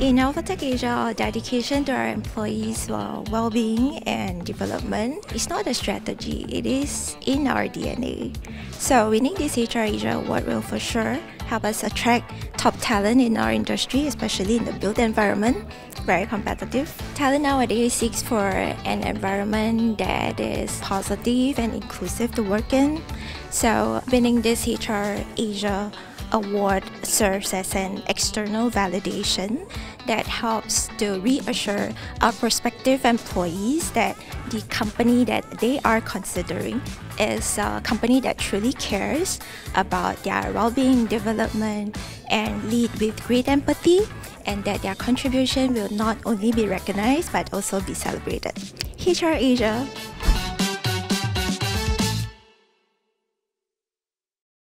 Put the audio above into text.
In Alfatech Asia, our dedication to our employees' well being and development is not a strategy, it is in our DNA. So, winning this HR Asia award will for sure help us attract top talent in our industry, especially in the built environment. Very competitive. Talent nowadays seeks for an environment that is positive and inclusive to work in. So, winning this HR Asia award serves as an external validation that helps to reassure our prospective employees that the company that they are considering is a company that truly cares about their well-being development and lead with great empathy and that their contribution will not only be recognized but also be celebrated. HR Asia